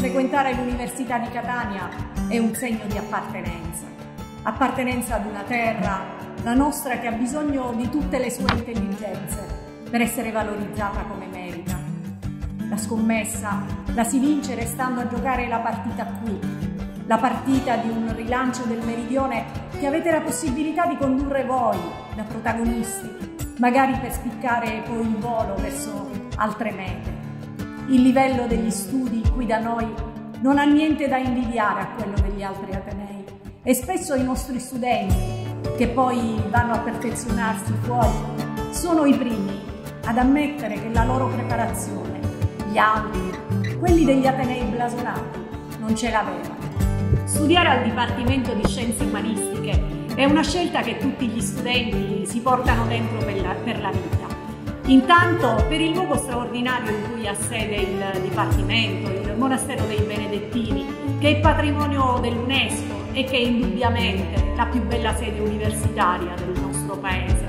frequentare l'Università di Catania è un segno di appartenenza, appartenenza ad una terra, la nostra, che ha bisogno di tutte le sue intelligenze per essere valorizzata come merita. La scommessa la si vince restando a giocare la partita qui, la partita di un rilancio del meridione che avete la possibilità di condurre voi da protagonisti, magari per spiccare poi il volo verso altre mete. Il livello degli studi qui da noi non ha niente da invidiare a quello degli altri Atenei e spesso i nostri studenti, che poi vanno a perfezionarsi fuori, sono i primi ad ammettere che la loro preparazione, gli altri, quelli degli Atenei blasonati, non ce l'avevano. Studiare al Dipartimento di Scienze Umanistiche è una scelta che tutti gli studenti si portano dentro per la, per la vita. Intanto, per il luogo straordinario in cui ha sede il Dipartimento, il Monastero dei Benedettini, che è patrimonio dell'UNESCO e che è indubbiamente la più bella sede universitaria del nostro Paese.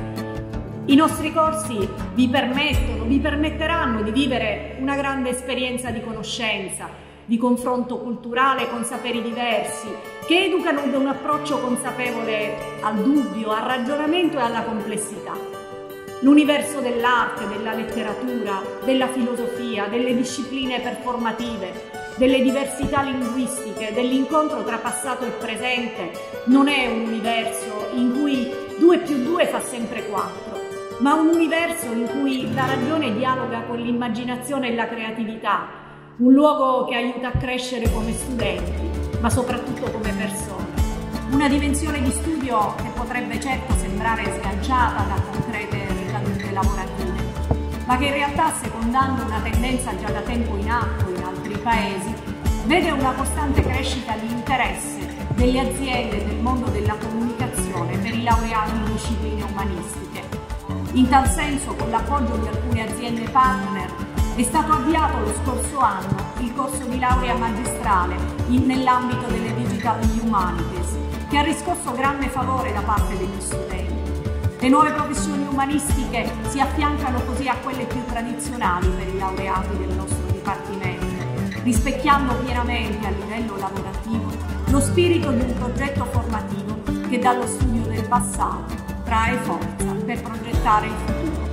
I nostri corsi vi permettono, vi permetteranno di vivere una grande esperienza di conoscenza, di confronto culturale con saperi diversi, che educano da un approccio consapevole al dubbio, al ragionamento e alla complessità. L'universo dell'arte, della letteratura, della filosofia, delle discipline performative, delle diversità linguistiche, dell'incontro tra passato e presente, non è un universo in cui 2 più 2 fa sempre 4 ma un universo in cui la ragione dialoga con l'immaginazione e la creatività, un luogo che aiuta a crescere come studenti, ma soprattutto come persone. Una dimensione di studio che potrebbe certo sembrare sganciata da concrete ricadute lavorative, ma che in realtà, secondando una tendenza già da tempo in atto in altri paesi, vede una costante crescita di interesse delle aziende del mondo della comunicazione per i laureati in discipline umanistiche in tal senso, con l'appoggio di alcune aziende partner, è stato avviato lo scorso anno il corso di laurea magistrale nell'ambito delle Digital Humanities, che ha riscosso grande favore da parte degli studenti. Le nuove professioni umanistiche si affiancano così a quelle più tradizionali per i laureati del nostro Dipartimento, rispecchiando pienamente a livello lavorativo lo spirito di un progetto formativo che dallo studio del passato trae forza per progettare il futuro.